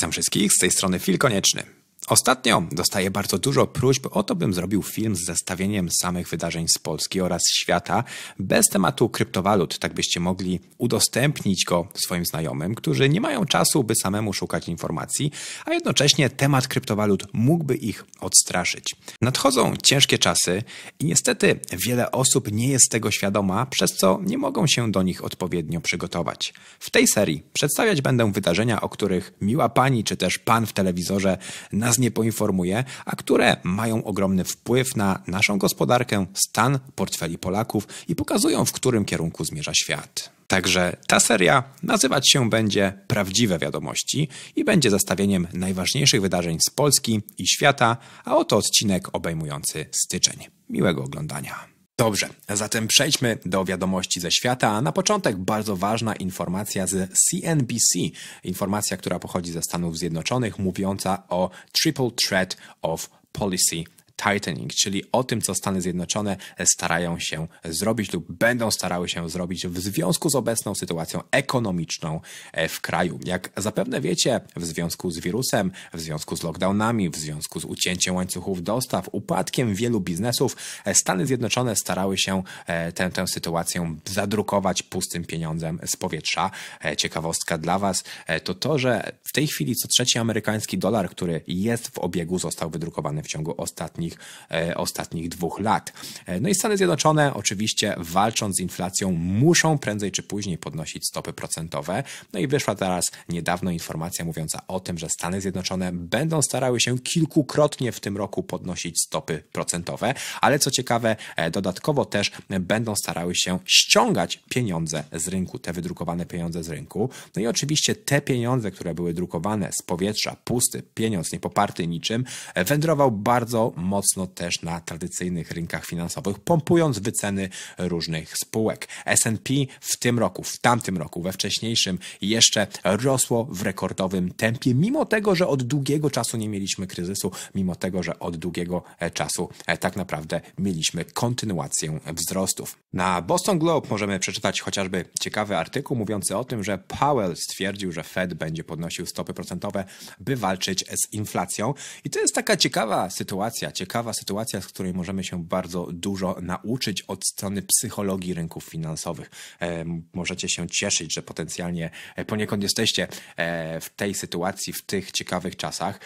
Witam wszystkich, z tej strony Fil Konieczny. Ostatnio dostaję bardzo dużo próśb o to, bym zrobił film z zestawieniem samych wydarzeń z Polski oraz świata bez tematu kryptowalut, tak byście mogli udostępnić go swoim znajomym, którzy nie mają czasu, by samemu szukać informacji, a jednocześnie temat kryptowalut mógłby ich odstraszyć. Nadchodzą ciężkie czasy i niestety wiele osób nie jest tego świadoma, przez co nie mogą się do nich odpowiednio przygotować. W tej serii przedstawiać będę wydarzenia, o których miła pani czy też pan w telewizorze nas nie poinformuje, a które mają ogromny wpływ na naszą gospodarkę, stan portfeli Polaków i pokazują, w którym kierunku zmierza świat. Także ta seria nazywać się będzie Prawdziwe Wiadomości i będzie zestawieniem najważniejszych wydarzeń z Polski i świata, a oto odcinek obejmujący styczeń. Miłego oglądania. Dobrze, zatem przejdźmy do wiadomości ze świata, a na początek bardzo ważna informacja z CNBC. Informacja, która pochodzi ze Stanów Zjednoczonych, mówiąca o Triple Threat of Policy tightening, czyli o tym, co Stany Zjednoczone starają się zrobić lub będą starały się zrobić w związku z obecną sytuacją ekonomiczną e, w kraju. Jak zapewne wiecie, w związku z wirusem, w związku z lockdownami, w związku z ucięciem łańcuchów dostaw, upadkiem wielu biznesów, e, Stany Zjednoczone starały się e, tę, tę sytuację zadrukować pustym pieniądzem z powietrza. Ciekawostka dla Was to to, że w tej chwili co trzeci amerykański dolar, który jest w obiegu, został wydrukowany w ciągu ostatnich ostatnich, e, ostatnich dwóch lat. E, no i Stany Zjednoczone oczywiście walcząc z inflacją muszą prędzej czy później podnosić stopy procentowe. No i wyszła teraz niedawno informacja mówiąca o tym, że Stany Zjednoczone będą starały się kilkukrotnie w tym roku podnosić stopy procentowe, ale co ciekawe, e, dodatkowo też będą starały się ściągać pieniądze z rynku, te wydrukowane pieniądze z rynku. No i oczywiście te pieniądze, które były drukowane z powietrza, pusty pieniądz, niepoparty niczym, wędrował bardzo mocno mocno też na tradycyjnych rynkach finansowych, pompując wyceny różnych spółek. S&P w tym roku, w tamtym roku, we wcześniejszym jeszcze rosło w rekordowym tempie, mimo tego, że od długiego czasu nie mieliśmy kryzysu, mimo tego, że od długiego e, czasu e, tak naprawdę mieliśmy kontynuację wzrostów. Na Boston Globe możemy przeczytać chociażby ciekawy artykuł mówiący o tym, że Powell stwierdził, że Fed będzie podnosił stopy procentowe, by walczyć z inflacją. I to jest taka ciekawa sytuacja, ciekawa sytuacja, z której możemy się bardzo dużo nauczyć od strony psychologii rynków finansowych. E, możecie się cieszyć, że potencjalnie e, poniekąd jesteście e, w tej sytuacji, w tych ciekawych czasach,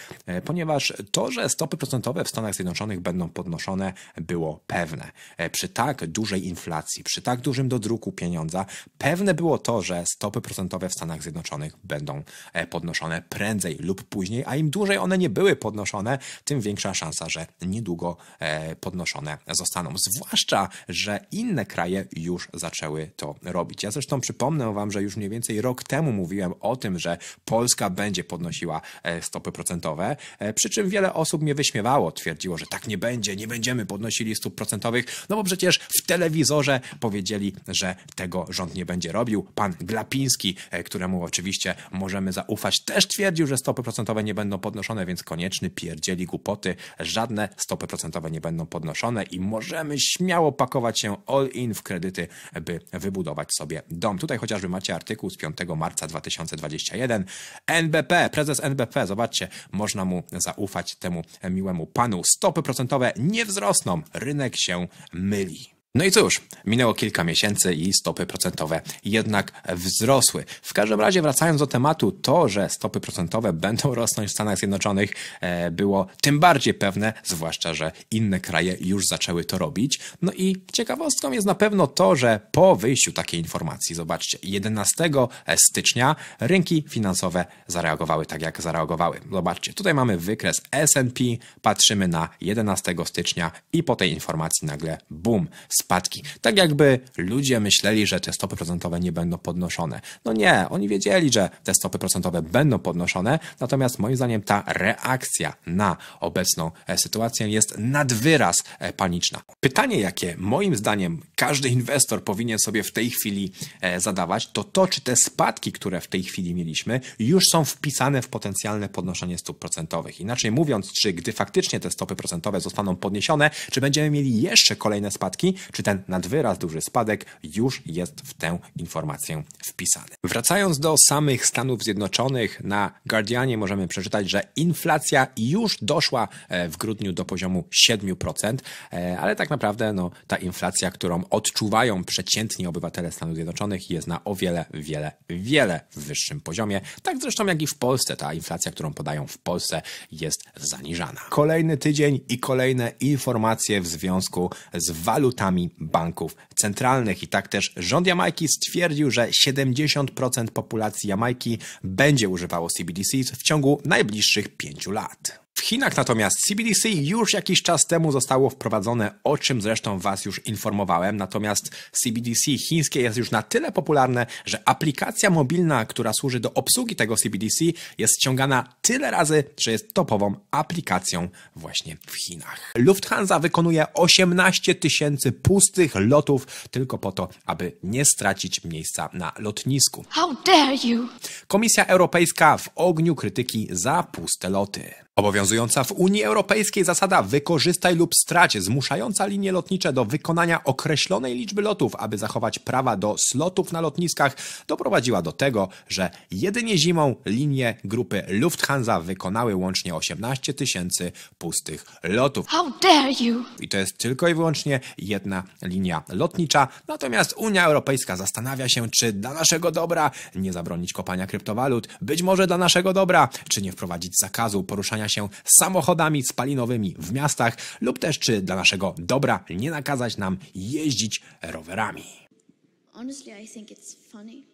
ponieważ to, że stopy procentowe w Stanach Zjednoczonych będą podnoszone, było pewne. Przy tak dużej inflacji, przy tak dużym dodruku pieniądza, pewne było to, że stopy procentowe w Stanach Zjednoczonych będą podnoszone prędzej lub później, a im dłużej one nie były podnoszone, tym większa szansa, że niedługo e, podnoszone zostaną. Zwłaszcza, że inne kraje już zaczęły to robić. Ja zresztą przypomnę Wam, że już mniej więcej rok temu mówiłem o tym, że Polska będzie podnosiła e, stopy procentowe, e, przy czym wiele osób mnie wyśmiewało, twierdziło, że tak nie będzie, nie będziemy podnosili stóp procentowych, no bo przecież w telewizorze powiedzieli, że tego rząd nie będzie robił. Pan Glapiński, któremu oczywiście możemy zaufać, też twierdził, że stopy procentowe nie będą podnoszone, więc konieczny pierdzieli głupoty. Żadne stopy procentowe nie będą podnoszone i możemy śmiało pakować się all in w kredyty, by wybudować sobie dom. Tutaj chociażby macie artykuł z 5 marca 2021. NBP, prezes NBP, zobaczcie, można mu zaufać temu miłemu panu. Stopy procentowe nie wzrosną, rynek się myli. No i cóż, minęło kilka miesięcy i stopy procentowe jednak wzrosły. W każdym razie, wracając do tematu, to, że stopy procentowe będą rosnąć w Stanach Zjednoczonych, e, było tym bardziej pewne, zwłaszcza, że inne kraje już zaczęły to robić. No i ciekawostką jest na pewno to, że po wyjściu takiej informacji, zobaczcie, 11 stycznia rynki finansowe zareagowały tak, jak zareagowały. Zobaczcie, tutaj mamy wykres S&P, patrzymy na 11 stycznia i po tej informacji nagle boom, spadki. Tak jakby ludzie myśleli, że te stopy procentowe nie będą podnoszone. No nie, oni wiedzieli, że te stopy procentowe będą podnoszone, natomiast moim zdaniem ta reakcja na obecną e, sytuację jest nad wyraz e, paniczna. Pytanie, jakie moim zdaniem każdy inwestor powinien sobie w tej chwili e, zadawać, to to, czy te spadki, które w tej chwili mieliśmy, już są wpisane w potencjalne podnoszenie stóp procentowych. Inaczej mówiąc, czy gdy faktycznie te stopy procentowe zostaną podniesione, czy będziemy mieli jeszcze kolejne spadki, czy ten nadwyraz duży spadek już jest w tę informację wpisany. Wracając do samych Stanów Zjednoczonych, na Guardianie możemy przeczytać, że inflacja już doszła e, w grudniu do poziomu 7%, e, ale tak naprawdę no, ta inflacja, którą odczuwają przeciętni obywatele Stanów Zjednoczonych jest na o wiele, wiele, wiele wyższym poziomie. Tak zresztą jak i w Polsce. Ta inflacja, którą podają w Polsce jest zaniżana. Kolejny tydzień i kolejne informacje w związku z walutami banków centralnych. I tak też rząd Jamajki stwierdził, że 70% populacji Jamajki będzie używało CBDC w ciągu najbliższych pięciu lat. W Chinach natomiast CBDC już jakiś czas temu zostało wprowadzone, o czym zresztą Was już informowałem. Natomiast CBDC chińskie jest już na tyle popularne, że aplikacja mobilna, która służy do obsługi tego CBDC, jest ściągana tyle razy, że jest topową aplikacją właśnie w Chinach. Lufthansa wykonuje 18 tysięcy pustych lotów tylko po to, aby nie stracić miejsca na lotnisku. How dare you! Komisja Europejska w ogniu krytyki za puste loty. Obowiązująca w Unii Europejskiej zasada wykorzystaj lub strać, zmuszająca linie lotnicze do wykonania określonej liczby lotów, aby zachować prawa do slotów na lotniskach, doprowadziła do tego, że jedynie zimą linie grupy Lufthansa wykonały łącznie 18 tysięcy pustych lotów. How dare you! I to jest tylko i wyłącznie jedna linia lotnicza. Natomiast Unia Europejska zastanawia się, czy dla naszego dobra nie zabronić kopania kryptowalut, być może dla naszego dobra, czy nie wprowadzić zakazu poruszania się samochodami spalinowymi w miastach, lub też czy dla naszego dobra nie nakazać nam jeździć rowerami.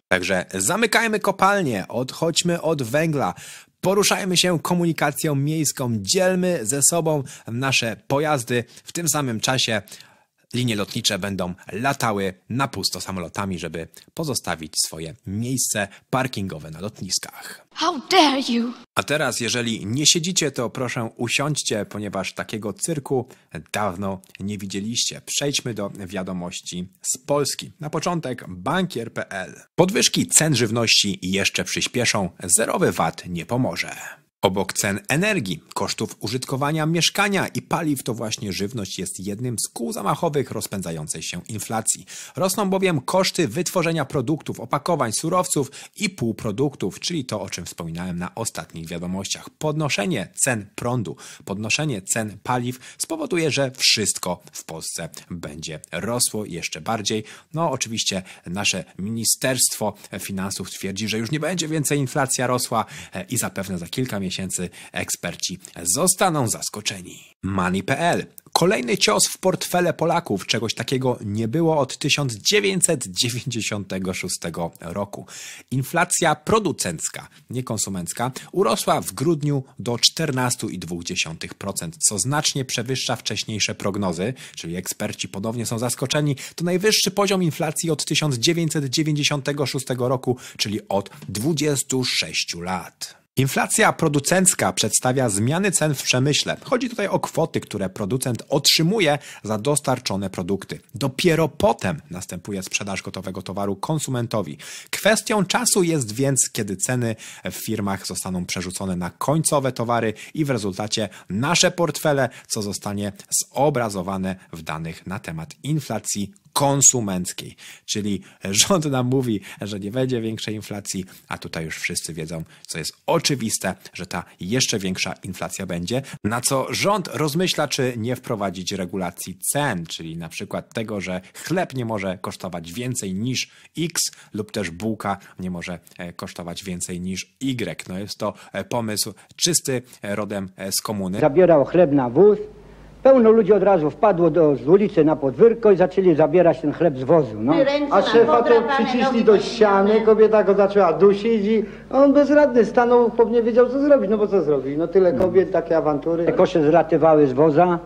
Także zamykajmy kopalnie, odchodźmy od węgla, poruszajmy się komunikacją miejską, dzielmy ze sobą nasze pojazdy. W tym samym czasie linie lotnicze będą latały na pusto samolotami, żeby pozostawić swoje miejsce parkingowe na lotniskach. How dare you! A teraz, jeżeli nie siedzicie, to proszę usiądźcie, ponieważ takiego cyrku dawno nie widzieliście. Przejdźmy do wiadomości z Polski. Na początek bankier.pl. Podwyżki cen żywności jeszcze przyspieszą, zerowy VAT nie pomoże. Obok cen energii, kosztów użytkowania mieszkania i paliw, to właśnie żywność jest jednym z kół zamachowych rozpędzającej się inflacji. Rosną bowiem koszty wytworzenia produktów, opakowań, surowców i półproduktów, czyli to, o czym wspominałem na ostatnich wiadomościach. Podnoszenie cen prądu, podnoszenie cen paliw spowoduje, że wszystko w Polsce będzie rosło jeszcze bardziej. No, oczywiście nasze Ministerstwo Finansów twierdzi, że już nie będzie więcej inflacja rosła e, i zapewne za kilka miesięcy eksperci zostaną zaskoczeni. Money.pl Kolejny cios w portfele Polaków. Czegoś takiego nie było od 1996 roku. Inflacja producencka, nie konsumencka, urosła w grudniu do 14,2%, co znacznie przewyższa wcześniejsze prognozy, czyli eksperci ponownie są zaskoczeni. To najwyższy poziom inflacji od 1996 roku, czyli od 26 lat. Inflacja producencka przedstawia zmiany cen w przemyśle. Chodzi tutaj o kwoty, które producent otrzymuje za dostarczone produkty. Dopiero potem następuje sprzedaż gotowego towaru konsumentowi. Kwestią czasu jest więc, kiedy ceny w firmach zostaną przerzucone na końcowe towary i w rezultacie nasze portfele, co zostanie zobrazowane w danych na temat inflacji konsumenckiej. Czyli rząd nam mówi, że nie będzie większej inflacji, a tutaj już wszyscy wiedzą, co jest oczywiste, że ta jeszcze większa inflacja będzie. Na co rząd rozmyśla, czy nie wprowadzić regulacji cen, czyli na przykład tego, że chleb nie może kosztować więcej niż X lub też bułka nie może e, kosztować więcej niż Y. No jest to e, pomysł czysty e, rodem z komuny. zabierał chleb na wóz. Pełno ludzi od razu wpadło do, z ulicy na podwórko i zaczęli zabierać ten chleb z wozu. No. A szefa to przyciśli do ściany, kobieta go zaczęła dusić i on bezradny stanął, chłop nie wiedział co zrobić, no bo co zrobić, no tyle kobiet, takie awantury. Te kosze zlatywały z woza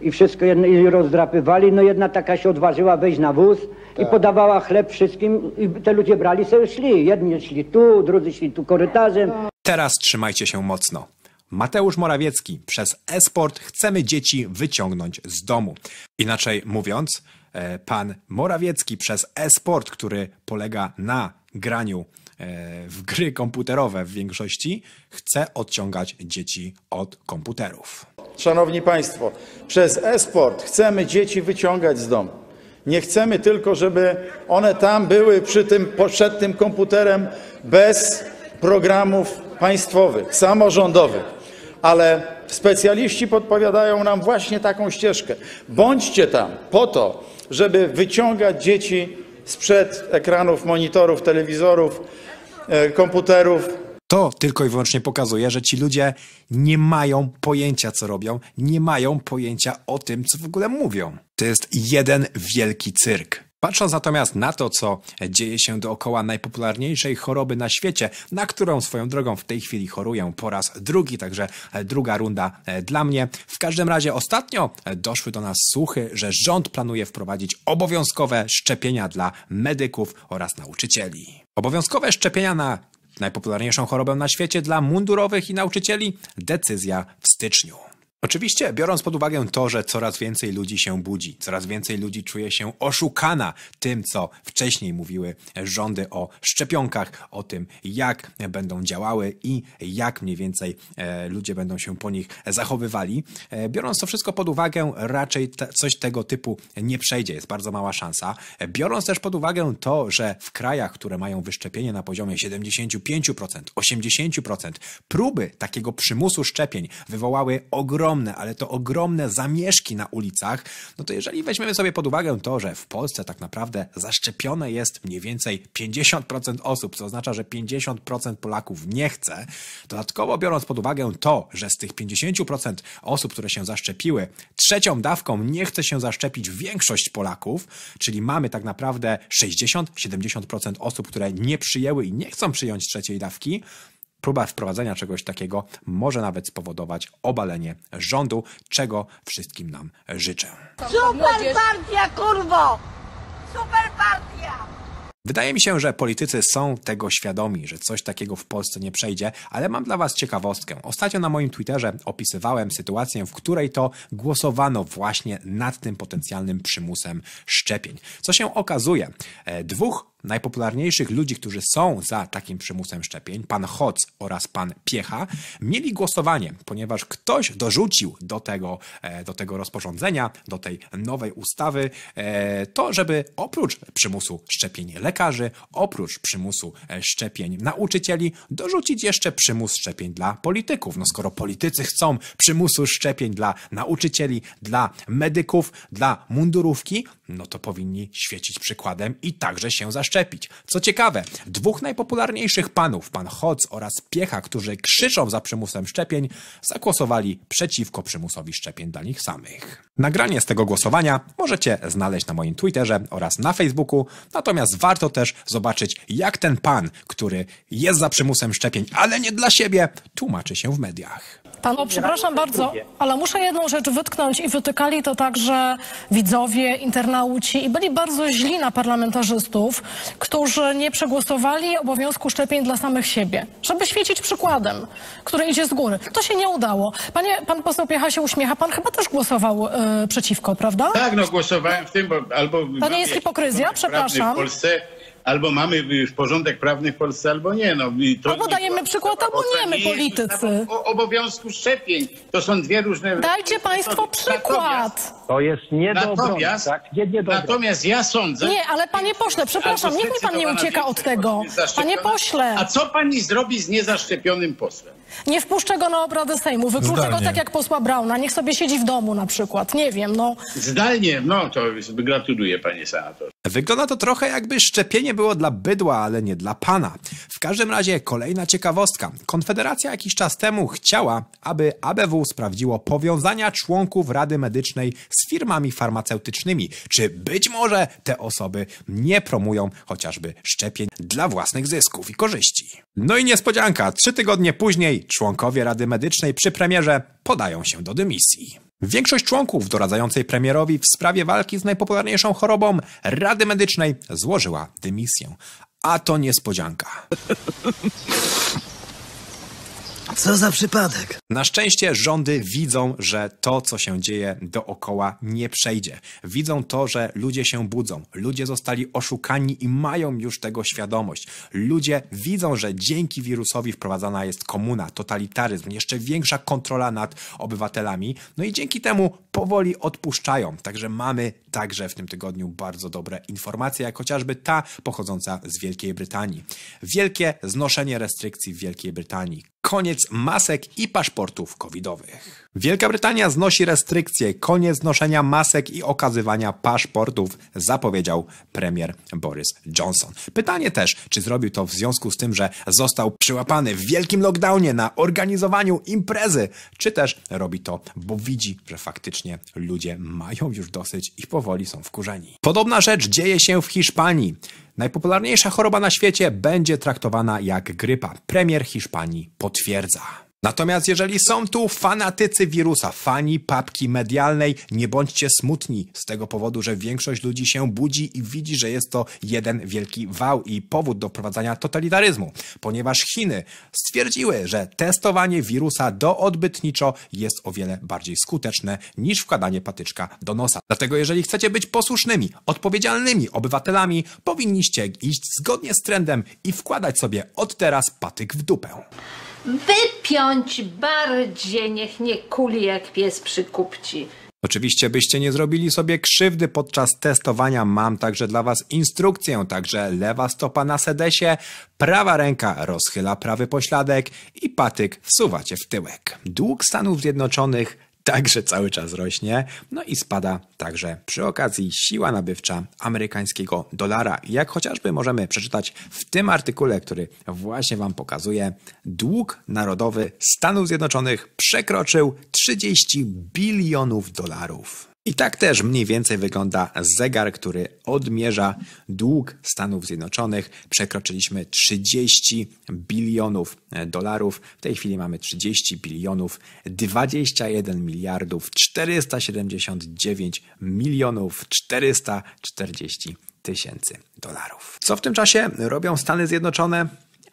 i wszystko jedno, i rozdrapywali. No jedna taka się odważyła wejść na wóz i podawała chleb wszystkim i te ludzie brali sobie szli. Jedni szli tu, drudzy szli tu korytarzem. Teraz trzymajcie się mocno. Mateusz Morawiecki przez e-sport chcemy dzieci wyciągnąć z domu. Inaczej mówiąc, e, pan Morawiecki przez e-sport, który polega na graniu e, w gry komputerowe w większości, chce odciągać dzieci od komputerów. Szanowni Państwo, przez e-sport chcemy dzieci wyciągać z domu. Nie chcemy tylko, żeby one tam były przy tym, przed tym komputerem bez programów państwowych, samorządowych. Ale specjaliści podpowiadają nam właśnie taką ścieżkę. Bądźcie tam po to, żeby wyciągać dzieci sprzed ekranów, monitorów, telewizorów, e, komputerów, To tylko i wyłącznie pokazuje, że ci ludzie nie mają pojęcia, co robią, nie mają pojęcia o tym, co w ogóle mówią. To jest jeden wielki cyrk. Patrząc natomiast na to, co dzieje się dookoła najpopularniejszej choroby na świecie, na którą swoją drogą w tej chwili choruję po raz drugi, także druga runda e, dla mnie. W każdym razie ostatnio e, doszły do nas słuchy, że rząd planuje wprowadzić obowiązkowe szczepienia dla medyków oraz nauczycieli. Obowiązkowe szczepienia na najpopularniejszą chorobę na świecie dla mundurowych i nauczycieli? Decyzja w styczniu. Oczywiście, biorąc pod uwagę to, że coraz więcej ludzi się budzi, coraz więcej ludzi czuje się oszukana tym, co wcześniej mówiły rządy o szczepionkach, o tym, jak będą działały i jak mniej więcej e, ludzie będą się po nich zachowywali. E, biorąc to wszystko pod uwagę, raczej coś tego typu nie przejdzie, jest bardzo mała szansa. E, biorąc też pod uwagę to, że w krajach, które mają wyszczepienie na poziomie 75%, 80%, próby takiego przymusu szczepień wywołały ogromne ogromne, ale to ogromne zamieszki na ulicach, no to jeżeli weźmiemy sobie pod uwagę to, że w Polsce tak naprawdę zaszczepione jest mniej więcej 50% osób, co oznacza, że 50% Polaków nie chce, dodatkowo biorąc pod uwagę to, że z tych 50% osób, które się zaszczepiły, trzecią dawką nie chce się zaszczepić większość Polaków, czyli mamy tak naprawdę 60-70% osób, które nie przyjęły i nie chcą przyjąć trzeciej dawki, Próba wprowadzenia czegoś takiego może nawet spowodować obalenie rządu, czego wszystkim nam życzę. Super partia, kurwo! Super partia! Wydaje mi się, że politycy są tego świadomi, że coś takiego w Polsce nie przejdzie, ale mam dla Was ciekawostkę. Ostatnio na moim Twitterze opisywałem sytuację, w której to głosowano właśnie nad tym potencjalnym przymusem szczepień. Co się okazuje, e, dwóch najpopularniejszych ludzi, którzy są za takim przymusem szczepień, pan Hoc oraz pan Piecha, mieli głosowanie, ponieważ ktoś dorzucił do tego, e, do tego rozporządzenia, do tej nowej ustawy, e, to, żeby oprócz przymusu szczepień lekarzy, oprócz przymusu e, szczepień nauczycieli, dorzucić jeszcze przymus szczepień dla polityków. No skoro politycy chcą przymusu szczepień dla nauczycieli, dla medyków, dla mundurówki, no to powinni świecić przykładem i także się zaszczepić. Co ciekawe, dwóch najpopularniejszych panów, pan Hoc oraz Piecha, którzy krzyczą za przymusem szczepień, zagłosowali przeciwko przymusowi szczepień dla nich samych. Nagranie z tego głosowania możecie znaleźć na moim Twitterze oraz na Facebooku, natomiast warto też zobaczyć, jak ten pan, który jest za przymusem szczepień, ale nie dla siebie, tłumaczy się w mediach. Panu, przepraszam bardzo, ale muszę jedną rzecz wytknąć i wytykali to także widzowie, internauci i byli bardzo źli na parlamentarzystów, którzy nie przegłosowali obowiązku szczepień dla samych siebie, żeby świecić przykładem, który idzie z góry. To się nie udało. Panie, pan poseł Piecha się uśmiecha, pan chyba też głosował e, przeciwko, prawda? Tak, no głosowałem w tym, bo albo... To nie jest hipokryzja? Przepraszam. W Polsce, albo mamy y, porządek prawny w Polsce, albo nie. No, i to, Albo dajemy przykład, albo nie, my politycy. O obowiązku szczepień. To są dwie różne... Dajcie państwo przykład. To jest nie do obrony, Natomiast, tak? Nie, nie do obrony. natomiast ja sądzę... Nie, ale panie pośle, przepraszam, niech mi pan nie ucieka od tego. Panie pośle. A co pani zrobi z niezaszczepionym posłem? Nie wpuszczę go na obrady Sejmu, wykluczę go tak jak posła Brauna. Niech sobie siedzi w domu na przykład. Nie wiem, no. Zdalnie, no to gratuluję panie senator. Wygląda to trochę jakby szczepienie było dla bydła, ale nie dla pana. W każdym razie kolejna ciekawostka. Konfederacja jakiś czas temu chciała, aby ABW sprawdziło powiązania członków Rady Medycznej z firmami farmaceutycznymi. Czy być może te osoby nie promują chociażby szczepień dla własnych zysków i korzyści. No i niespodzianka. Trzy tygodnie później członkowie Rady Medycznej przy premierze podają się do dymisji. Większość członków doradzającej premierowi w sprawie walki z najpopularniejszą chorobą Rady Medycznej złożyła dymisję. A to niespodzianka. Co za przypadek? Na szczęście rządy widzą, że to, co się dzieje dookoła, nie przejdzie. Widzą to, że ludzie się budzą. Ludzie zostali oszukani i mają już tego świadomość. Ludzie widzą, że dzięki wirusowi wprowadzana jest komuna, totalitaryzm, jeszcze większa kontrola nad obywatelami. No i dzięki temu powoli odpuszczają. Także mamy także w tym tygodniu bardzo dobre informacje, jak chociażby ta pochodząca z Wielkiej Brytanii. Wielkie znoszenie restrykcji w Wielkiej Brytanii. Koniec masek i paszportów covidowych. Wielka Brytania znosi restrykcje, koniec noszenia masek i okazywania paszportów, zapowiedział premier Boris Johnson. Pytanie też, czy zrobił to w związku z tym, że został przyłapany w wielkim lockdownie na organizowaniu imprezy, czy też robi to, bo widzi, że faktycznie ludzie mają już dosyć i powoli są wkurzeni. Podobna rzecz dzieje się w Hiszpanii. Najpopularniejsza choroba na świecie będzie traktowana jak grypa. Premier Hiszpanii potwierdza. Natomiast jeżeli są tu fanatycy wirusa, fani papki medialnej, nie bądźcie smutni z tego powodu, że większość ludzi się budzi i widzi, że jest to jeden wielki wał i powód do wprowadzania totalitaryzmu, ponieważ Chiny stwierdziły, że testowanie wirusa do odbytniczo jest o wiele bardziej skuteczne niż wkładanie patyczka do nosa. Dlatego jeżeli chcecie być posłusznymi, odpowiedzialnymi obywatelami, powinniście iść zgodnie z trendem i wkładać sobie od teraz patyk w dupę. Wypiąć bardziej, niech nie kuli jak pies przy kupci. Oczywiście, byście nie zrobili sobie krzywdy podczas testowania, mam także dla Was instrukcję. Także lewa stopa na sedesie, prawa ręka rozchyla prawy pośladek i patyk wsuwacie w tyłek. Dług Stanów Zjednoczonych także cały czas rośnie, no i spada także przy okazji siła nabywcza amerykańskiego dolara. Jak chociażby możemy przeczytać w tym artykule, który właśnie Wam pokazuje, dług narodowy Stanów Zjednoczonych przekroczył 30 bilionów dolarów. I tak też mniej więcej wygląda zegar, który odmierza dług Stanów Zjednoczonych. Przekroczyliśmy 30 bilionów dolarów. W tej chwili mamy 30 bilionów 21 miliardów 479 milionów 440 tysięcy dolarów. Co w tym czasie robią Stany Zjednoczone?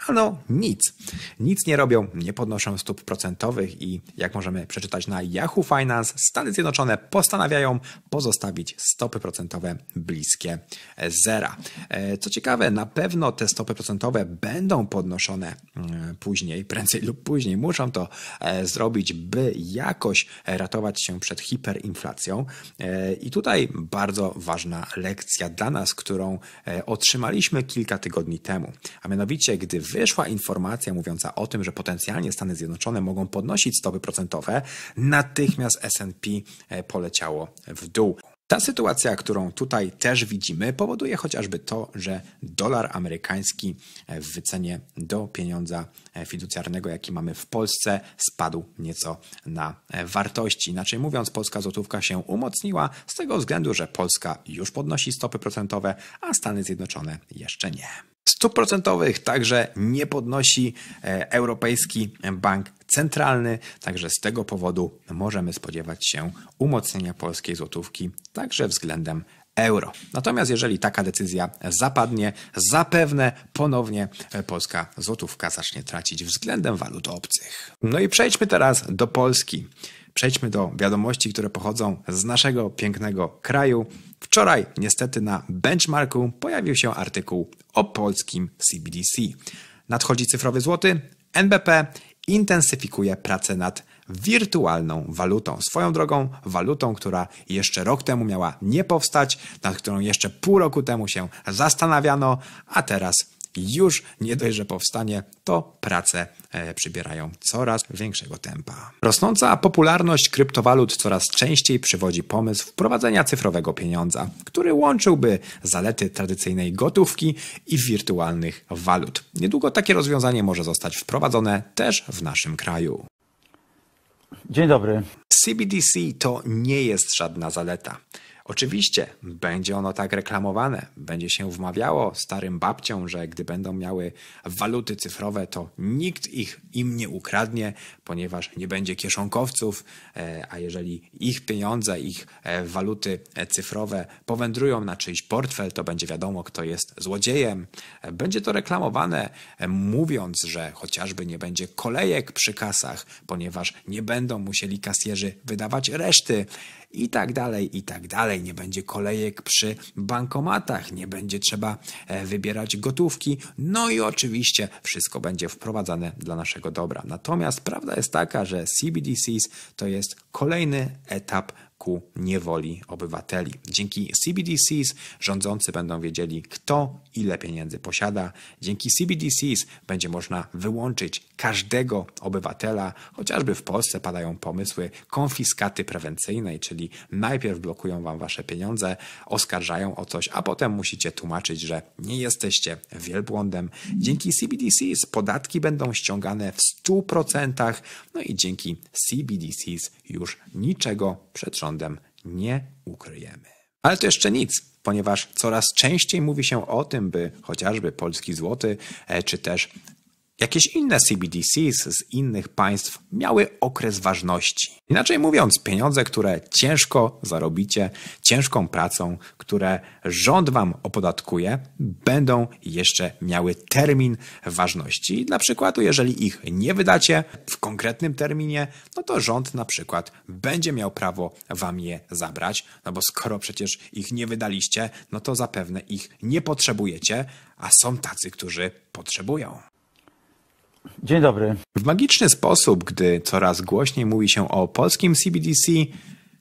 Ano nic. Nic nie robią, nie podnoszą stóp procentowych i jak możemy przeczytać na Yahoo Finance, Stany Zjednoczone postanawiają pozostawić stopy procentowe bliskie zera. E, co ciekawe, na pewno te stopy procentowe będą podnoszone mm, później, prędzej lub później. Muszą to e, zrobić, by jakoś ratować się przed hiperinflacją. E, I tutaj bardzo ważna lekcja dla nas, którą otrzymaliśmy kilka tygodni temu. A mianowicie, gdy wyszła informacja mówiąca o tym, że potencjalnie Stany Zjednoczone mogą podnosić stopy procentowe, natychmiast SP poleciało w dół. Ta sytuacja, którą tutaj też widzimy, powoduje chociażby to, że dolar amerykański w wycenie do pieniądza fiducjarnego, jaki mamy w Polsce, spadł nieco na wartości. Inaczej mówiąc, polska złotówka się umocniła z tego względu, że Polska już podnosi stopy procentowe, a Stany Zjednoczone jeszcze nie. Stóp procentowych także nie podnosi Europejski Bank Centralny, także z tego powodu możemy spodziewać się umocnienia polskiej złotówki także względem euro. Natomiast jeżeli taka decyzja zapadnie, zapewne ponownie polska złotówka zacznie tracić względem walut obcych. No i przejdźmy teraz do Polski. Przejdźmy do wiadomości, które pochodzą z naszego pięknego kraju. Wczoraj niestety na benchmarku pojawił się artykuł o polskim CBDC. Nadchodzi cyfrowy złoty, NBP intensyfikuje pracę nad wirtualną walutą. Swoją drogą walutą, która jeszcze rok temu miała nie powstać, nad którą jeszcze pół roku temu się zastanawiano, a teraz już nie dość, że powstanie, to prace przybierają coraz większego tempa. Rosnąca popularność kryptowalut coraz częściej przywodzi pomysł wprowadzenia cyfrowego pieniądza, który łączyłby zalety tradycyjnej gotówki i wirtualnych walut. Niedługo takie rozwiązanie może zostać wprowadzone też w naszym kraju. Dzień dobry. CBDC to nie jest żadna zaleta. Oczywiście będzie ono tak reklamowane, będzie się wmawiało starym babciom, że gdy będą miały waluty cyfrowe, to nikt ich im nie ukradnie, ponieważ nie będzie kieszonkowców, a jeżeli ich pieniądze, ich waluty cyfrowe powędrują na czyjś portfel, to będzie wiadomo, kto jest złodziejem. Będzie to reklamowane, mówiąc, że chociażby nie będzie kolejek przy kasach, ponieważ nie będą musieli kasjerzy wydawać reszty i tak dalej, i tak dalej. Nie będzie kolejek przy bankomatach, nie będzie trzeba wybierać gotówki. No i oczywiście wszystko będzie wprowadzane dla naszego dobra. Natomiast prawda jest taka, że CBDCs to jest kolejny etap ku niewoli obywateli. Dzięki CBDCs rządzący będą wiedzieli, kto ile pieniędzy posiada. Dzięki CBDCs będzie można wyłączyć każdego obywatela. Chociażby w Polsce padają pomysły konfiskaty prewencyjnej, czyli najpierw blokują wam wasze pieniądze, oskarżają o coś, a potem musicie tłumaczyć, że nie jesteście wielbłądem. Dzięki CBDCs podatki będą ściągane w 100%, no i dzięki CBDCs już niczego przed nie ukryjemy. Ale to jeszcze nic, ponieważ coraz częściej mówi się o tym, by chociażby polski złoty, e, czy też jakieś inne CBDCs z innych państw miały okres ważności. Inaczej mówiąc, pieniądze, które ciężko zarobicie, ciężką pracą, które rząd wam opodatkuje, będą jeszcze miały termin ważności. Dla przykładu, jeżeli ich nie wydacie w konkretnym terminie, no to rząd na przykład będzie miał prawo wam je zabrać, no bo skoro przecież ich nie wydaliście, no to zapewne ich nie potrzebujecie, a są tacy, którzy potrzebują. Dzień dobry. W magiczny sposób, gdy coraz głośniej mówi się o polskim CBDC,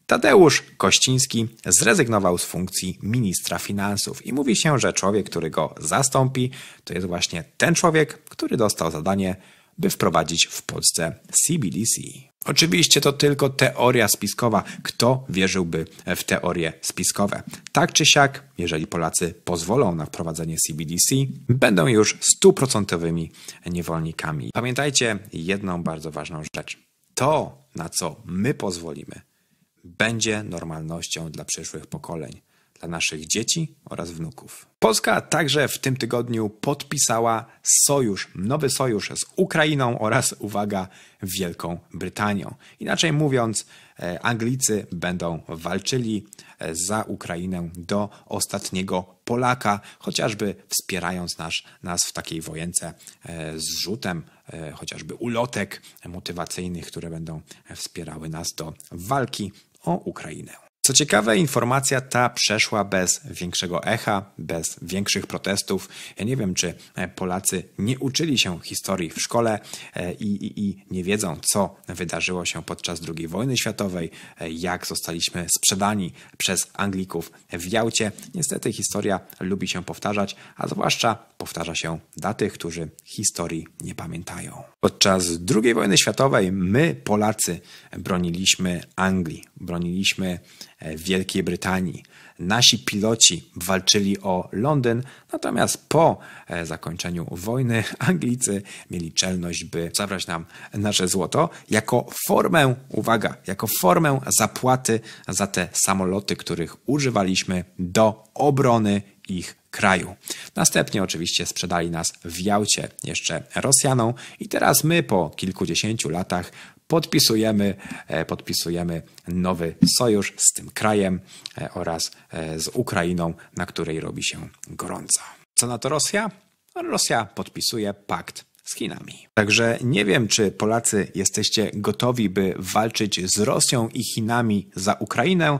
Tadeusz Kościński zrezygnował z funkcji ministra finansów i mówi się, że człowiek, który go zastąpi, to jest właśnie ten człowiek, który dostał zadanie, by wprowadzić w Polsce CBDC. Oczywiście to tylko teoria spiskowa. Kto wierzyłby w teorie spiskowe? Tak czy siak, jeżeli Polacy pozwolą na wprowadzenie CBDC, będą już stuprocentowymi niewolnikami. Pamiętajcie jedną bardzo ważną rzecz. To, na co my pozwolimy, będzie normalnością dla przyszłych pokoleń dla naszych dzieci oraz wnuków. Polska także w tym tygodniu podpisała sojusz, nowy sojusz z Ukrainą oraz, uwaga, Wielką Brytanią. Inaczej mówiąc, e, Anglicy będą walczyli e, za Ukrainę do ostatniego Polaka, chociażby wspierając nas, nas w takiej wojence e, z rzutem chociażby ulotek motywacyjnych, które będą wspierały nas do walki o Ukrainę. Co ciekawe, informacja ta przeszła bez większego echa, bez większych protestów. Ja nie wiem, czy e, Polacy nie uczyli się historii w szkole e, i, i, i nie wiedzą, co wydarzyło się podczas II wojny światowej, e, jak zostaliśmy sprzedani przez Anglików w Jałcie. Niestety historia lubi się powtarzać, a zwłaszcza powtarza się dla tych, którzy historii nie pamiętają. Podczas II wojny światowej my, Polacy, broniliśmy Anglii, broniliśmy E, Wielkiej Brytanii. Nasi piloci walczyli o Londyn, natomiast po e, zakończeniu wojny Anglicy mieli czelność, by zabrać nam nasze złoto jako formę, uwaga, jako formę zapłaty za te samoloty, których używaliśmy do obrony ich kraju. Następnie oczywiście sprzedali nas w Jałcie jeszcze Rosjanom i teraz my po kilkudziesięciu latach podpisujemy, e, podpisujemy nowy sojusz z tym krajem e, oraz e, z Ukrainą, na której robi się gorąco. Co na to Rosja? Rosja podpisuje pakt z Chinami. Także nie wiem, czy Polacy jesteście gotowi, by walczyć z Rosją i Chinami za Ukrainę,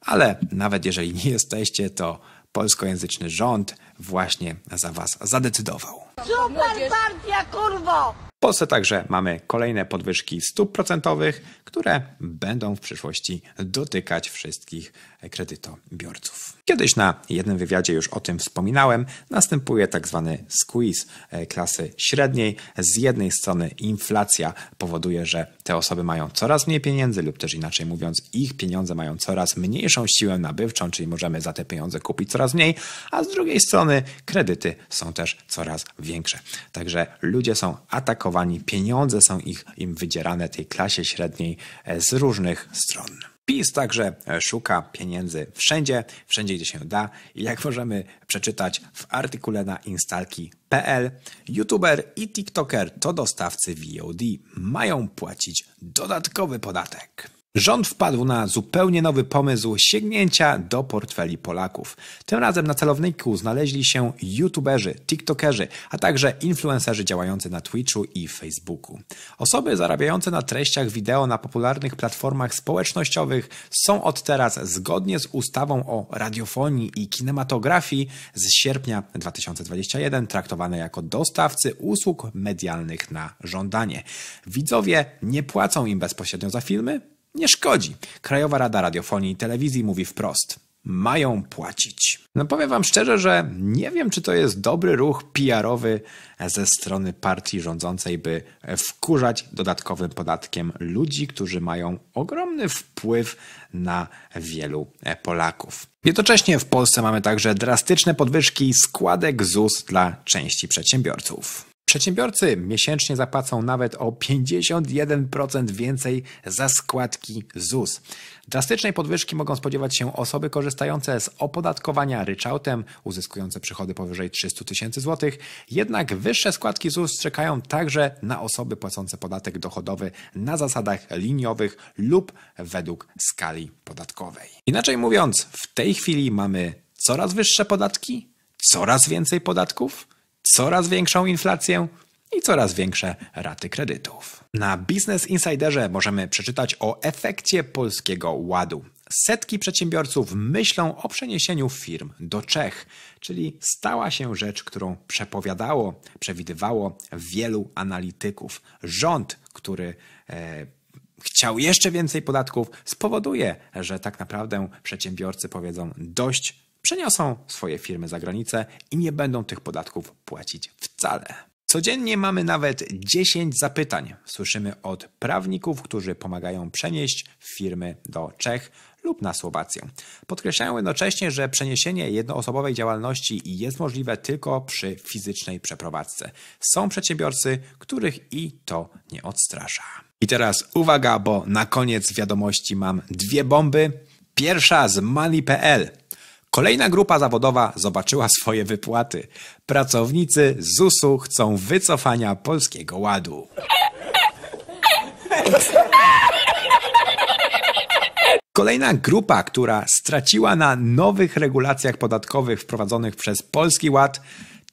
ale nawet jeżeli nie jesteście, to polskojęzyczny rząd właśnie za was zadecydował. Super partia, kurwo! W Polsce także mamy kolejne podwyżki stóp procentowych, które będą w przyszłości dotykać wszystkich kredytobiorców. Kiedyś na jednym wywiadzie już o tym wspominałem. Następuje tak zwany squeeze e, klasy średniej. Z jednej strony inflacja powoduje, że te osoby mają coraz mniej pieniędzy, lub też inaczej mówiąc, ich pieniądze mają coraz mniejszą siłę nabywczą, czyli możemy za te pieniądze kupić coraz mniej, a z drugiej strony kredyty są też coraz większe. Także ludzie są atakowani, pieniądze są ich, im wydzierane tej klasie średniej e, z różnych stron. PiS także e, szuka pieniędzy wszędzie, wszędzie gdzie się da i jak możemy przeczytać w artykule na instalki.pl, youtuber i tiktoker to dostawcy VOD mają płacić dodatkowy podatek. Rząd wpadł na zupełnie nowy pomysł sięgnięcia do portfeli Polaków. Tym razem na celowniku znaleźli się youtuberzy, tiktokerzy, a także influencerzy działający na Twitchu i Facebooku. Osoby zarabiające na treściach wideo na popularnych platformach społecznościowych są od teraz, zgodnie z ustawą o radiofonii i kinematografii z sierpnia 2021, traktowane jako dostawcy usług medialnych na żądanie. Widzowie nie płacą im bezpośrednio za filmy, Nie szkodzi. Krajowa Rada Radiofonii i Telewizji mówi wprost. Mają płacić. No powiem wam szczerze, że nie wiem, czy to jest dobry ruch PR-owy ze strony partii rządzącej, by wkurzać dodatkowym podatkiem ludzi, którzy mają ogromny wpływ na wielu Polaków. Jednocześnie w Polsce mamy także drastyczne podwyżki składek ZUS dla części przedsiębiorców. Przedsiębiorcy miesięcznie zapłacą nawet o 51% więcej za składki ZUS. Drastycznej podwyżki mogą spodziewać się osoby korzystające z opodatkowania ryczałtem, uzyskujące przychody powyżej 300 tysięcy złotych. Jednak wyższe składki ZUS czekają także na osoby płacące podatek dochodowy na zasadach liniowych lub według skali podatkowej. Inaczej mówiąc, w tej chwili mamy coraz wyższe podatki, coraz więcej podatków, coraz większą inflację i coraz większe raty kredytów. Na Business Insiderze możemy przeczytać o efekcie polskiego ładu. Setki przedsiębiorców myślą o przeniesieniu firm do Czech, czyli stała się rzecz, którą przepowiadało, przewidywało wielu analityków. Rząd, który e, chciał jeszcze więcej podatków, spowoduje, że tak naprawdę przedsiębiorcy powiedzą dość przeniosą swoje firmy za granicę i nie będą tych podatków płacić wcale. Codziennie mamy nawet 10 zapytań. Słyszymy od prawników, którzy pomagają przenieść firmy do Czech lub na Słowację. Podkreślają jednocześnie, że przeniesienie jednoosobowej działalności jest możliwe tylko przy fizycznej przeprowadzce. Są przedsiębiorcy, których i to nie odstrasza. I teraz uwaga, bo na koniec wiadomości mam dwie bomby. Pierwsza z Money.pl. Kolejna grupa zawodowa zobaczyła swoje wypłaty. Pracownicy ZUS-u chcą wycofania polskiego ładu. Kolejna grupa, która straciła na nowych regulacjach podatkowych wprowadzonych przez Polski Ład,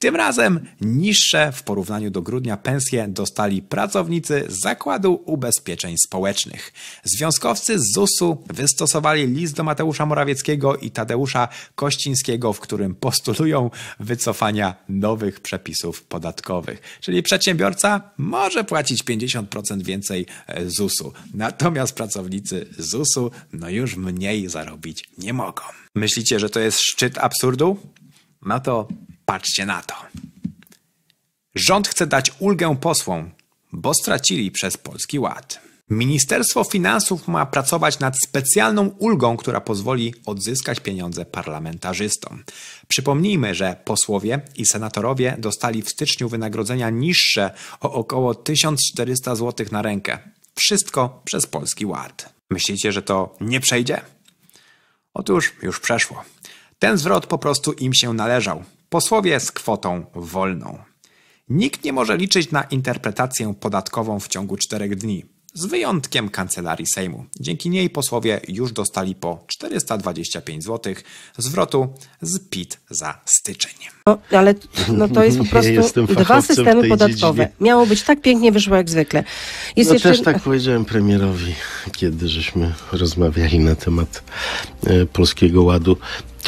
tym razem niższe w porównaniu do grudnia pensje dostali pracownicy Zakładu Ubezpieczeń Społecznych. Związkowcy z ZUS-u wystosowali list do Mateusza Morawieckiego i Tadeusza Kościńskiego, w którym postulują wycofania nowych przepisów podatkowych. Czyli przedsiębiorca może płacić 50% więcej ZUS-u, natomiast pracownicy ZUS-u no już mniej zarobić nie mogą. Myślicie, że to jest szczyt absurdu? No to Patrzcie na to. Rząd chce dać ulgę posłom, bo stracili przez Polski Ład. Ministerstwo Finansów ma pracować nad specjalną ulgą, która pozwoli odzyskać pieniądze parlamentarzystom. Przypomnijmy, że posłowie i senatorowie dostali w styczniu wynagrodzenia niższe o około 1400 zł na rękę. Wszystko przez Polski Ład. Myślicie, że to nie przejdzie? Otóż już przeszło. Ten zwrot po prostu im się należał. Posłowie z kwotą wolną. Nikt nie może liczyć na interpretację podatkową w ciągu czterech dni, z wyjątkiem kancelarii Sejmu. Dzięki niej posłowie już dostali po 425 zł zwrotu z PIT za styczeń. No, ale no to jest po prostu dwa systemy podatkowe. Dziedzinie. Miało być tak pięknie wyszło jak zwykle. Jest no jeszcze... też tak powiedziałem premierowi, kiedy żeśmy rozmawiali na temat e, Polskiego Ładu.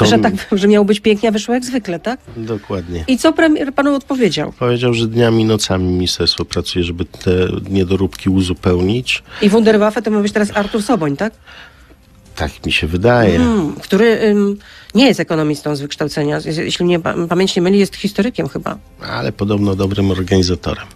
To... Że tak, że miało być pięknie, a wyszło jak zwykle, tak? Dokładnie. I co premier panu odpowiedział? Powiedział, że dniami, nocami ministerstwo pracuje, żeby te niedoróbki uzupełnić. I Wunderwaffe to ma być teraz Artur Soboń, tak? Tak mi się wydaje. Mm, który ym, nie jest ekonomistą z wykształcenia. Jeśli mnie pamięć nie myli, jest historykiem chyba. Ale podobno dobrym organizatorem.